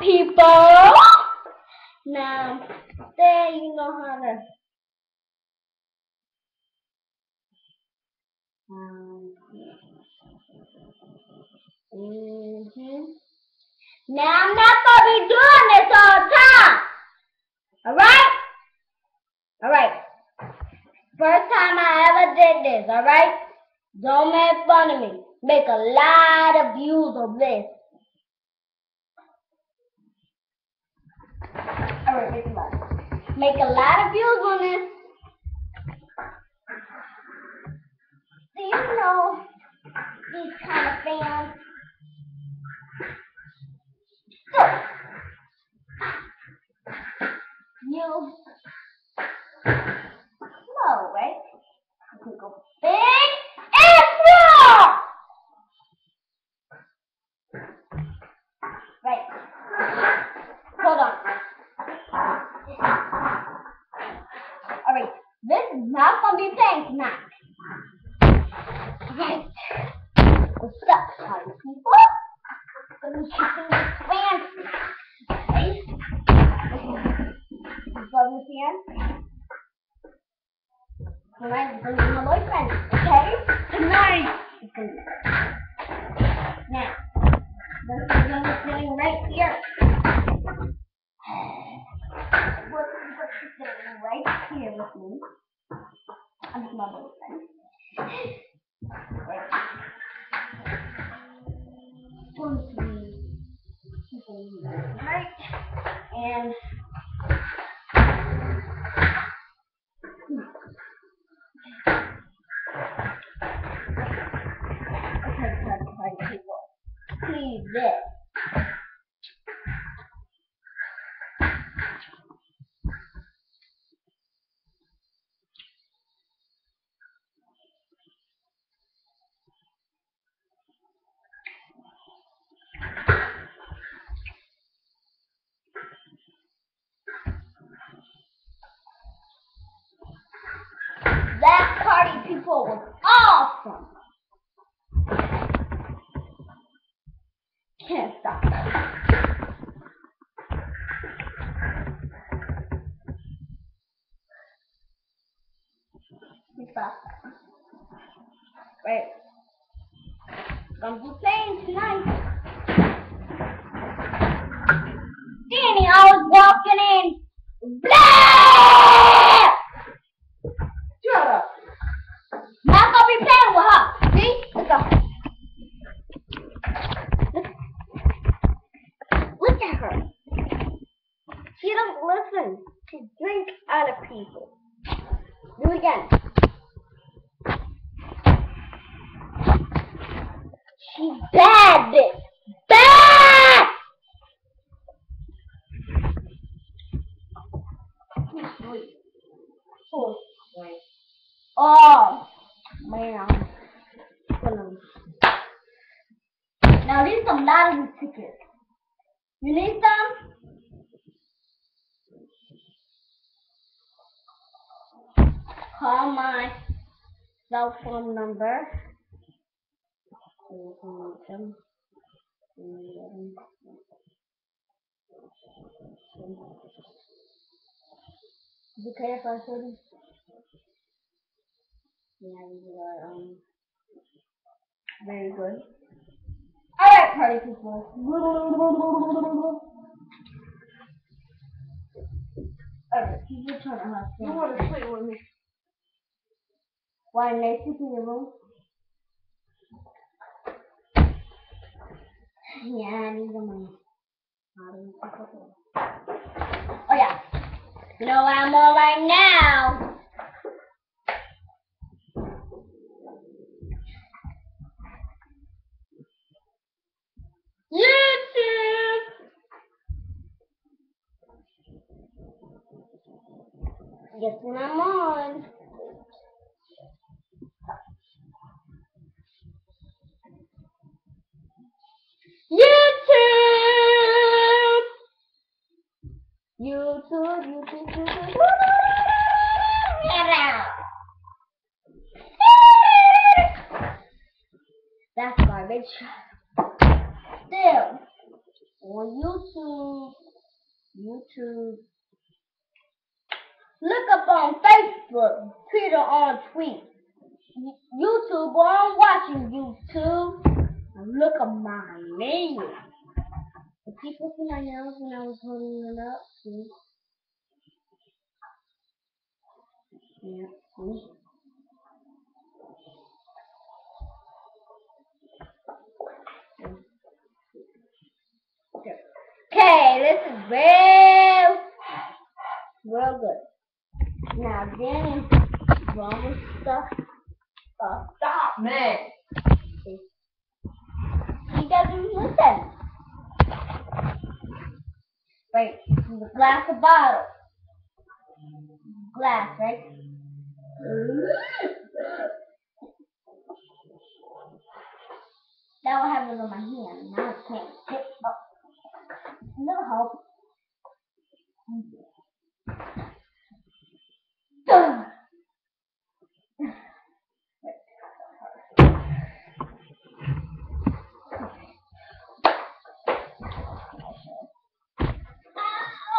people. Now, there you know how to. Um, hmm Now, I'm not to be doing this all the time. Alright? Alright. First time I ever did this, alright? Don't make fun of me. Make a lot of views of this. A lot. Make a lot of views on this. Do you know these kind of fans? You know, right? You can go big and small. Right. Hold on. Alright, this is not gonna be playing tonight. Alright. What's up, party people? Let me shoot this fancy. Okay. Love hand. Tonight is gonna be my boyfriend, okay? Tonight. Now, this is gonna be sitting right here. Here with me? I'm just my boyfriend. Two, right, and Okay, time to find people. Please, this. That was awesome. Can't stop that. You stop that. Right. Gonna be playing tonight. Danny, I was walking in. Blah! Shut up. Not gonna be playing with her. See? Let's go. Look, look at her. She don't listen. to drink out of people. Do it again. She's bad, bitch. Bad! Oh. Oh, man. Now these some lottery tickets. You need some? Call my cell phone number. Is it okay if I this? Yeah, these are um very good. Alright, party people. Alright, you turn on You want to sleep with me? To your room? Yeah, I need the money. Oh yeah. You know what I'm on right now? YouTube! Guess what I'm on? YouTube, YouTube, YouTube. That's garbage. Still, on YouTube, YouTube. Look up on Facebook, Peter on tweet. YouTube, boy, I'm watching YouTube. Look at my nails. People see my nails when I was holding it up. See? Yeah, see? Okay, this is real, real good. Now, then, wrong with stuff. Uh, Stop, man. he doesn't listen. Right, the glass of bottle. Glass, right? Now I have it on my hand. Now I can't pick up. No help. Ugh.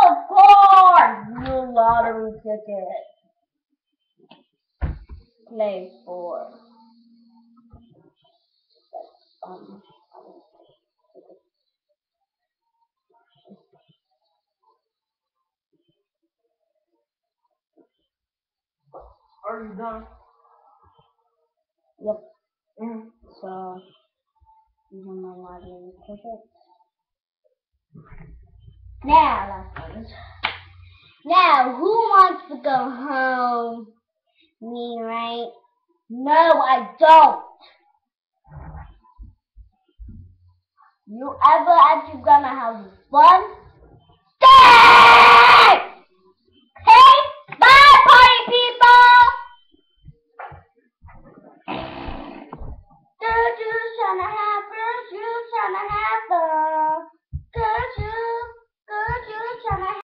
Of course, new lottery ticket. Play for. Um, Are you done? yep. Mm-hmm. So, you don't know why they ticket. Now, lessons. Now, who wants to go home? Me, right? No, I don't. You ever at your grandma house fun?